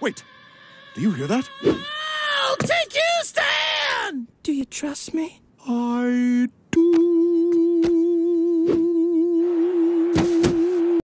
Wait. Do you hear that? I'll take you, Stan! Do you trust me?